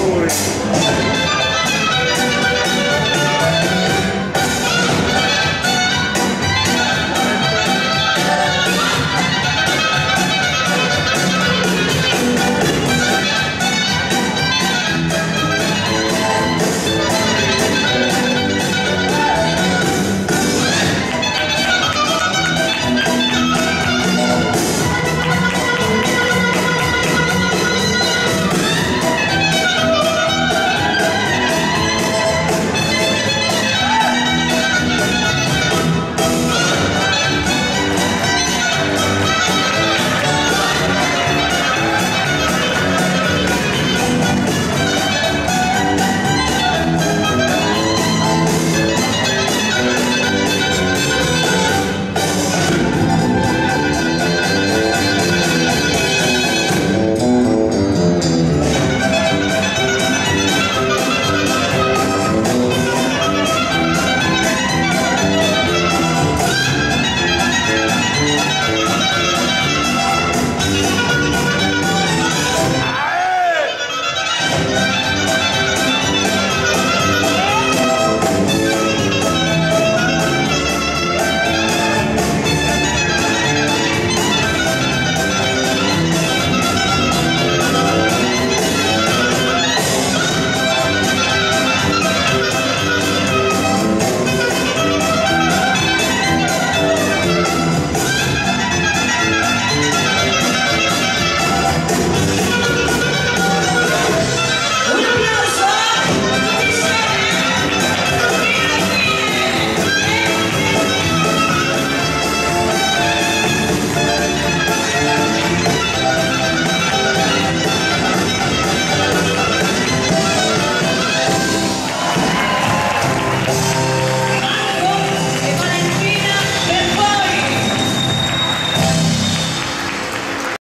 loucura.